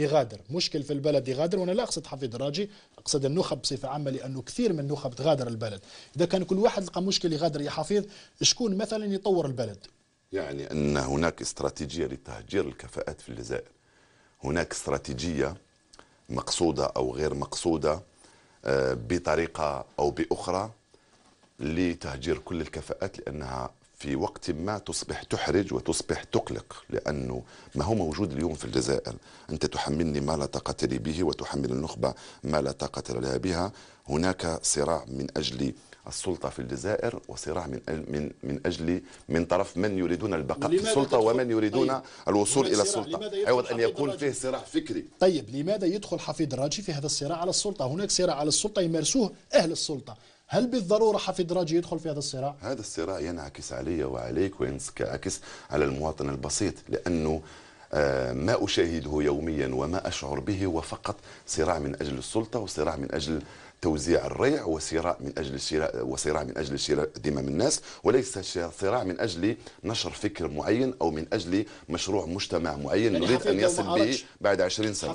يغادر. مشكل في البلد يغادر وأنا لا أقصد حفيظ راجي أقصد النخب بصفة عامة لأنه كثير من النخب تغادر البلد. إذا كان كل واحد لقى مشكل يغادر يا حفيظ شكون مثلا يطور البلد؟ يعني أن هناك استراتيجية لتهجير الكفاءات في الجزائر. هناك استراتيجية مقصودة أو غير مقصودة آه، بطريقة أو بأخرى لتهجير كل الكفاءات لأنها في وقت ما تصبح تحرج وتصبح تقلق لأنه ما هو موجود اليوم في الجزائر. أنت تحملني ما لا طاقة لي به وتحمل النخبة ما لا طاقة لها بها. هناك صراع من أجل السلطة في الجزائر وصراع من من من أجل من طرف من يريدون البقاء في السلطة ومن يريدون طيب. الوصول إلى السلطة. عوض أن يكون فيه صراع فكري. طيب لماذا يدخل حفيظ راجي في هذا الصراع على السلطة؟ هناك صراع على السلطة يمارسوه أهل السلطة. هل بالضرورة حفيد راجي يدخل في هذا الصراع؟ هذا الصراع ينعكس علي وعليك وينعكس على المواطن البسيط لأنه آه، ما أشاهده يوميا وما أشعر به هو فقط صراع من أجل السلطة وصراع من أجل توزيع الريع وصراع من أجل الشراء وصراع من أجل شراء ذمم الناس وليس صراع من أجل نشر فكر معين أو من أجل مشروع مجتمع معين يعني نريد أن يصل به بعد 20 سنة